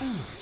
Ooh.